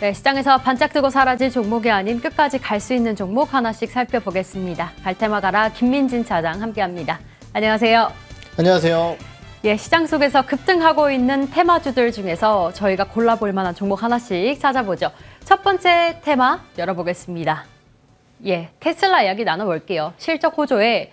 네, 시장에서 반짝 뜨고 사라질 종목이 아닌 끝까지 갈 수 있는 종목 하나씩 살펴보겠습니다. 갈테마 가라 김민진 차장 함께합니다. 안녕하세요. 안녕하세요. 예, 시장 속에서 급등하고 있는 테마주들 중에서 저희가 골라볼 만한 종목 하나씩 찾아보죠. 첫 번째 테마 열어보겠습니다. 예, 테슬라 이야기 나눠볼게요. 실적 호조에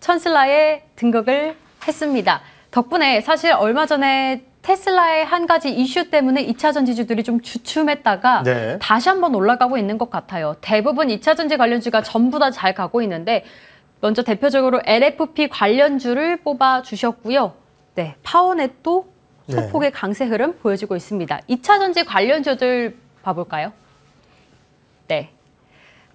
천슬라에 등극을 했습니다. 덕분에 사실 얼마 전에 테슬라의 한 가지 이슈 때문에 2차 전지주들이 좀 주춤했다가 네. 다시 한번 올라가고 있는 것 같아요. 대부분 2차 전지 관련주가 전부 다 잘 가고 있는데 먼저 대표적으로 LFP 관련주를 뽑아 주셨고요. 네, 파워넷도 네. 소폭의 강세 흐름 보여주고 있습니다. 2차 전지 관련주들 봐볼까요? 네.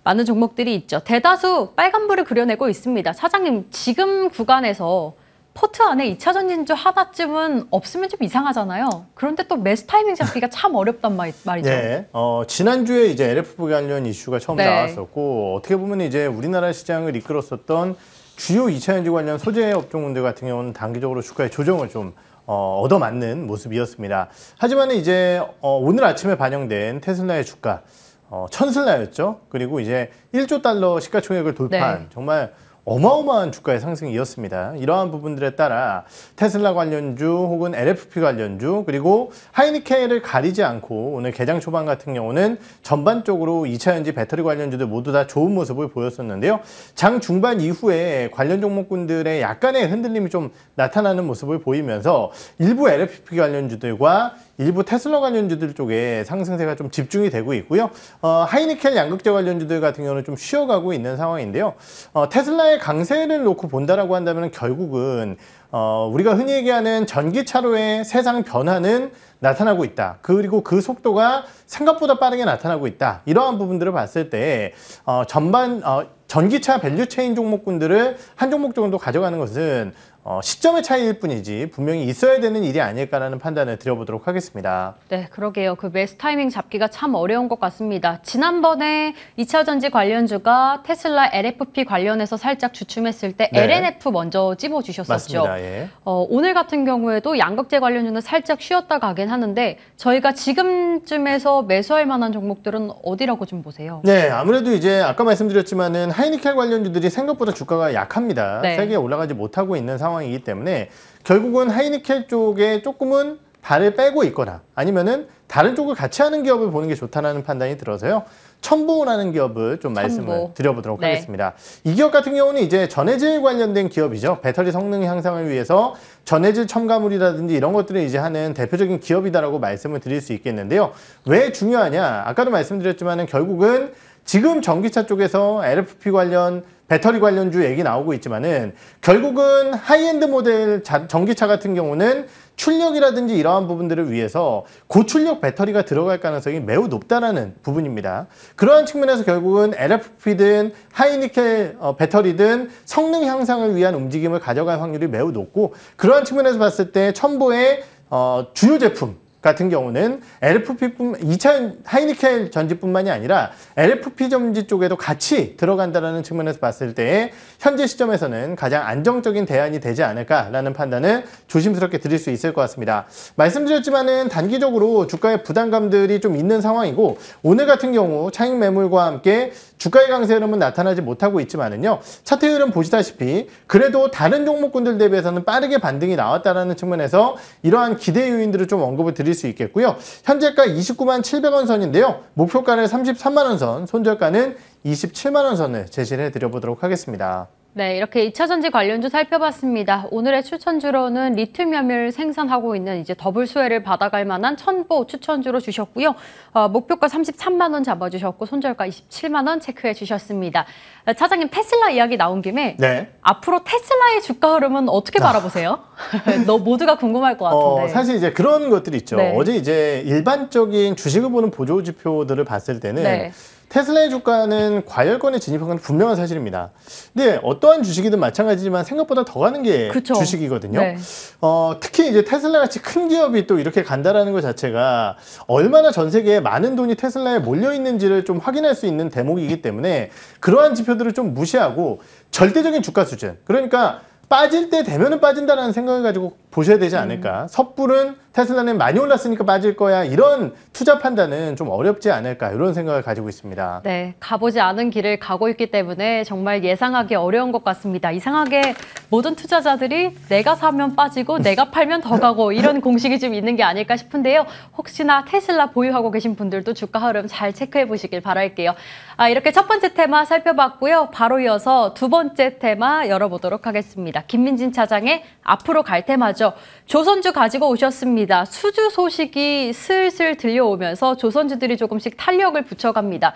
많은 종목들이 있죠. 대다수 빨간불을 그려내고 있습니다. 사장님, 지금 구간에서 포트 안에 2차 전진주 하나쯤은 없으면 좀 이상하잖아요. 그런데 또 매수 타이밍 잡기가 참 어렵단 말, 말이죠. 네, 어, 지난주에 이제 LFV 관련 이슈가 처음 네. 나왔었고 어떻게 보면 이제 우리나라 시장을 이끌었었던 주요 2차 전지 관련 소재 업종군들 같은 경우는 단기적으로 주가의 조정을 좀 어, 얻어맞는 모습이었습니다. 하지만 이제 어, 오늘 아침에 반영된 테슬라의 주가 어, 천슬라였죠. 그리고 이제 1조 달러 시가총액을 돌파한 네. 정말 어마어마한 주가의 상승이었습니다. 이러한 부분들에 따라 테슬라 관련주 혹은 LFP 관련주 그리고 하이니켈을 가리지 않고 오늘 개장 초반 같은 경우는 전반적으로 2차 전지 배터리 관련주들 모두 다 좋은 모습을 보였었는데요. 장 중반 이후에 관련 종목군들의 약간의 흔들림이 좀 나타나는 모습을 보이면서 일부 LFP 관련주들과 일부 테슬라 관련주들 쪽에 상승세가 좀 집중이 되고 있고요. 어, 하이니켈 양극재 관련주들 같은 경우는 좀 쉬어가고 있는 상황인데요. 어, 테슬라의 강세를 놓고 본다라고 한다면 결국은 어, 우리가 흔히 얘기하는 전기차로의 세상 변화는 나타나고 있다. 그리고 그 속도가 생각보다 빠르게 나타나고 있다. 이러한 부분들을 봤을 때 어, 전반 어, 전기차 value chain 종목군들을 한 종목 정도 가져가는 것은 어, 시점의 차이일 뿐이지 분명히 있어야 되는 일이 아닐까라는 판단을 드려보도록 하겠습니다. 네, 그러게요. 그 매수 타이밍 잡기가 참 어려운 것 같습니다. 지난번에 2차 전지 관련주가 테슬라 LFP 관련해서 살짝 주춤했을 때 네. L&F 먼저 찝어 주셨었죠. 맞습니다. 예. 어, 오늘 같은 경우에도 양극재 관련주는 살짝 쉬었다 가긴 하는데 저희가 지금쯤에서 매수할 만한 종목들은 어디라고 좀 보세요? 네, 아무래도 이제 아까 말씀드렸지만은 하이니켈 관련주들이 생각보다 주가가 약합니다. 네. 세게 올라가지 못하고 있는 상황 이기 때문에 결국은 하이니켈 쪽에 조금은 발을 빼고 있거나 아니면은 다른 쪽을 같이 하는 기업을 보는 게 좋다는 판단이 들어서요. 첨보라는 기업을 좀 말씀을 첨보. 드려보도록 네. 하겠습니다. 이 기업 같은 경우는 이제 전해질 관련된 기업이죠. 배터리 성능 향상을 위해서 전해질 첨가물이라든지 이런 것들을 이제 하는 대표적인 기업이다라고 말씀을 드릴 수 있겠는데요. 왜 중요하냐? 아까도 말씀드렸지만은 결국은 지금 전기차 쪽에서 LFP 관련 배터리 관련주 얘기 나오고 있지만은 결국은 하이엔드 모델 자- 전기차 같은 경우는 출력이라든지 이러한 부분들을 위해서 고출력 배터리가 들어갈 가능성이 매우 높다라는 부분입니다. 그러한 측면에서 결국은 LFP든 high nickel 어, 배터리든 성능 향상을 위한 움직임을 가져갈 확률이 매우 높고 그러한 측면에서 봤을 때 천보의 어, 주요 제품 같은 경우는 LFP뿐 2차 하이니켈 전지뿐만이 아니라 LFP 전지 쪽에도 같이 들어간다라는 측면에서 봤을 때 현재 시점에서는 가장 안정적인 대안이 되지 않을까라는 판단을 조심스럽게 드릴 수 있을 것 같습니다. 말씀드렸지만은 단기적으로 주가의 부담감들이 좀 있는 상황이고 오늘 같은 경우 차익 매물과 함께 주가의 강세 흐름은 나타나지 못하고 있지만은요 차트 흐름 보시다시피 그래도 다른 종목군들 대비해서는 빠르게 반등이 나왔다라는 측면에서 이러한 기대 요인들을 좀 언급을 드릴 수 있겠고요 현재가 29만 700원 선인데요 목표가는 33만 원 선, 손절가는 27만 원 선을 제시를 해드려보도록 하겠습니다. 네, 이렇게 2차 전지 관련주 살펴봤습니다. 오늘의 추천주로는 리튬염을 생산하고 있는 이제 더블 수혜를 받아갈 만한 천보 추천주로 주셨고요. 어, 목표가 33만 원 잡아주셨고 손절가 27만 원 체크해 주셨습니다. 어, 차장님 테슬라 이야기 나온 김에 네. 앞으로 테슬라의 주가 흐름은 어떻게 바라보세요? 너 모두가 궁금할 것 같은데. 어, 사실 이제 그런 것들이 있죠. 네. 어제 이제 일반적인 주식을 보는 보조 지표들을 봤을 때는 네. 테슬라의 주가는 과열권에 진입한 건 분명한 사실입니다. 근데 어떠한 주식이든 마찬가지지만 생각보다 더 가는 게 그쵸. 주식이거든요. 네. 어, 특히 이제 테슬라 같이 큰 기업이 또 이렇게 간다라는 것 자체가 얼마나 전 세계에 많은 돈이 테슬라에 몰려 있는지를 좀 확인할 수 있는 대목이기 때문에 그러한 지표들을 좀 무시하고 절대적인 주가 수준. 그러니까 빠질 때 되면은 빠진다라는 생각을 가지고 보셔야 되지 않을까. 섣불은 테슬라는 많이 올랐으니까 빠질 거야. 이런 투자 판단은 좀 어렵지 않을까. 이런 생각을 가지고 있습니다. 네, 가보지 않은 길을 가고 있기 때문에 정말 예상하기 어려운 것 같습니다. 이상하게 모든 투자자들이 내가 사면 빠지고 내가 팔면 더 가고 이런 공식이 좀 있는 게 아닐까 싶은데요. 혹시나 테슬라 보유하고 계신 분들도 주가 흐름 잘 체크해 보시길 바랄게요. 아, 이렇게 첫 번째 테마 살펴봤고요. 바로 이어서 두 번째 테마 열어보도록 하겠습니다. 김민진 차장의 앞으로 갈 테마죠. 조선주 가지고 오셨습니다. 수주 소식이 슬슬 들려오면서 조선주들이 조금씩 탄력을 붙여갑니다.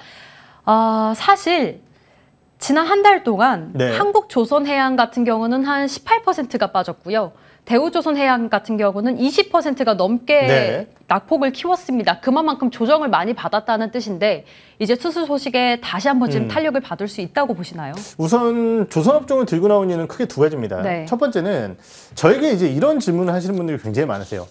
아, 사실 지난 한 달 동안 네. 한국 조선해양 같은 경우는 한 18%가 빠졌고요. 대우조선해양 같은 경우는 20%가 넘게 네. 낙폭을 키웠습니다. 그만큼 조정을 많이 받았다는 뜻인데 이제 수수 소식에 다시 한번 지금 음. 탄력을 받을 수 있다고 보시나요? 우선 조선업종을 들고 나온 이유는 크게 두 가지입니다. 네. 첫 번째는 저에게 이제 이런 질문을 하시는 분들이 굉장히 많으세요.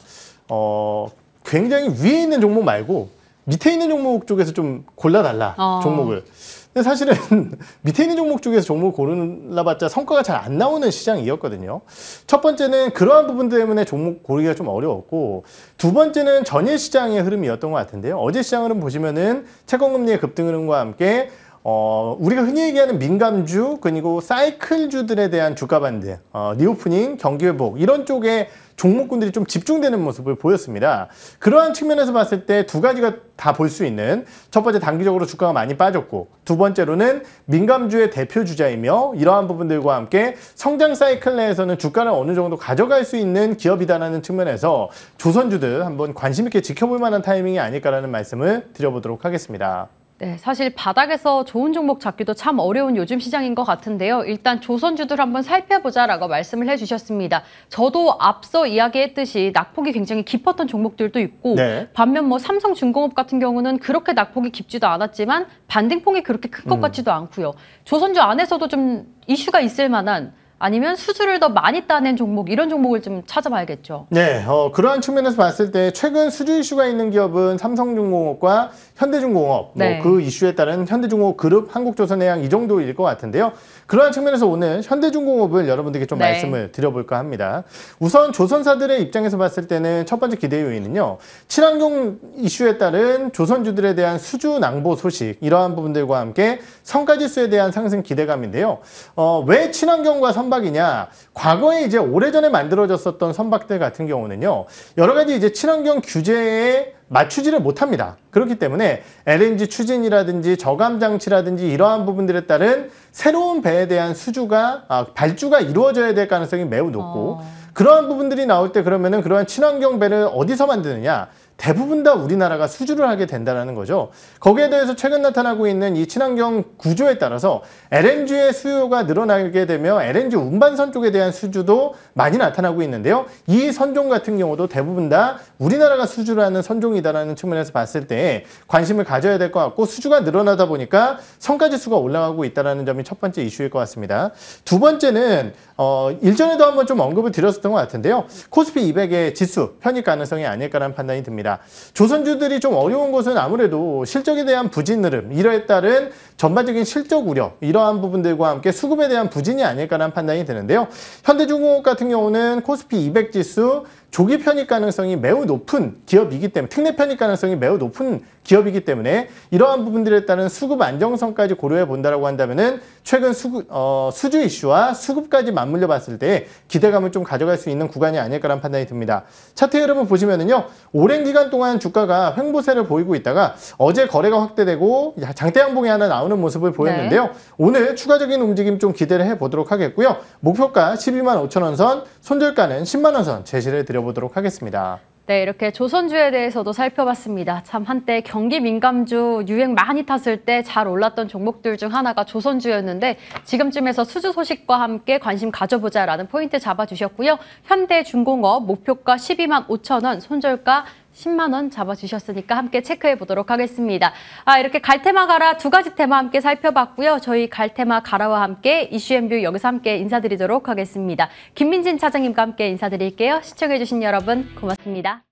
어, 굉장히 위에 있는 종목 말고 밑에 있는 종목 쪽에서 좀 골라달라 어. 종목을. 근데 사실은 밑에 있는 종목 중에서 종목 고르라봤자 성과가 잘 안 나오는 시장이었거든요. 첫 번째는 그러한 부분 때문에 종목 고르기가 좀 어려웠고 두 번째는 전일 시장의 흐름이었던 것 같은데요. 어제 시장 흐름 보시면은 채권금리의 급등 흐름과 함께 어, 우리가 흔히 얘기하는 민감주 그리고 사이클주들에 대한 주가 반등, 어, reopening, 경기 회복 이런 쪽에 종목군들이 좀 집중되는 모습을 보였습니다. 그러한 측면에서 봤을 때 두 가지가 다 볼 수 있는 첫 번째 단기적으로 주가가 많이 빠졌고 두 번째로는 민감주의 대표 주자이며 이러한 부분들과 함께 성장 사이클 내에서는 주가를 어느 정도 가져갈 수 있는 기업이다라는 측면에서 조선주들 한번 관심 있게 지켜볼 만한 타이밍이 아닐까라는 말씀을 드려보도록 하겠습니다. 네, 사실 바닥에서 좋은 종목 잡기도 참 어려운 요즘 시장인 것 같은데요. 일단 조선주들 한번 살펴보자라고 말씀을 해주셨습니다. 저도 앞서 이야기했듯이 낙폭이 굉장히 깊었던 종목들도 있고 네. 반면 뭐 삼성중공업 같은 경우는 그렇게 낙폭이 깊지도 않았지만 반등폭이 그렇게 큰것 음. 같지도 않고요. 조선주 안에서도 좀 이슈가 있을 만한 아니면 수주를 더 많이 따낸 종목 이런 종목을 좀 찾아봐야겠죠. 네, 어, 그러한 측면에서 봤을 때 최근 수주 이슈가 있는 기업은 삼성중공업과 현대중공업, 네. 뭐그 이슈에 따른 현대중공업 그룹, 한국조선해양 이 정도일 것 같은데요. 그러한 측면에서 오늘 현대중공업을 여러분들께 좀 네. 말씀을 드려볼까 합니다. 우선 조선사들의 입장에서 봤을 때는 첫 번째 기대 요인은요, 친환경 이슈에 따른 조선주들에 대한 수주 낭보 소식 이러한 부분들과 함께 성과지수에 대한 상승 기대감인데요. 어, 왜 친환경과 선 박이냐? 과거에 이제 오래전에 만들어졌었던 선박들 같은 경우는요, 여러 가지 이제 친환경 규제에 맞추지를 못합니다. 그렇기 때문에 LNG 추진이라든지 저감 장치라든지 이러한 부분들에 따른 새로운 배에 대한 수주가 아, 발주가 이루어져야 될 가능성이 매우 높고 어. 그러한 부분들이 나올 때 그러면은 그러한 친환경 배를 어디서 만드느냐? 대부분 다 우리나라가 수주를 하게 된다는 거죠. 거기에 대해서 최근 나타나고 있는 이 친환경 구조에 따라서 LNG의 수요가 늘어나게 되며 LNG 운반선 쪽에 대한 수주도 많이 나타나고 있는데요. 이 선종 같은 경우도 대부분 다 우리나라가 수주를 하는 선종이다라는 측면에서 봤을 때 관심을 가져야 될 것 같고 수주가 늘어나다 보니까 성과지수가 올라가고 있다는 점이 첫 번째 이슈일 것 같습니다. 두 번째는 어, 일전에도 한번 좀 언급을 드렸었던 것 같은데요. 코스피 200의 지수 편입 가능성이 아닐까라는 판단이 듭니다. 조선주들이 좀 어려운 것은 아무래도 실적에 대한 부진 흐름, 이러에 따른 전반적인 실적 우려, 이러한 부분들과 함께 수급에 대한 부진이 아닐까라는 판단이 드는데요. 현대중공업 같은 경우는 코스피 200 지수 조기 편입 가능성이 매우 높은 기업이기 때문에 특례 편입 가능성이 매우 높은 기업이기 때문에 이러한 부분들에 따른 수급 안정성까지 고려해 본다라고 한다면은 최근 수급, 어, 수주 이슈와 수급까지 맞물려 봤을 때 기대감을 좀 가져갈 수 있는 구간이 아닐까라는 판단이 듭니다. 차트 흐름을 보시면은요 오랜 기간 동안 주가가 횡보세를 보이고 있다가 어제 거래가 확대되고 장대 양봉이 하나 나오는 모습을 보였는데요. 오늘 추가적인 움직임 좀 기대를 해 보도록 하겠고요. 목표가 12만 5천 원 선, 손절가는 10만 원 선 제시를 드 려보도록 하겠습니다. 네, 이렇게 조선주에 대해서도 살펴봤습니다. 참 한때 경기 민감주 유행 많이 탔을 때 잘 올랐던 종목들 중 하나가 조선주였는데 지금쯤에서 수주 소식과 함께 관심 가져보자라는 포인트 잡아주셨고요. 현대중공업 목표가 12만 5천 원, 손절가 10만 원 잡아주셨으니까 함께 체크해 보도록 하겠습니다. 아, 이렇게 갈테마 가라 두 가지 테마 함께 살펴봤고요. 저희 갈테마 가라와 함께 이슈앤뷰 여기서 함께 인사드리도록 하겠습니다. 김민진 차장님과 함께 인사드릴게요. 시청해주신 여러분 고맙습니다.